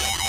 Yeah.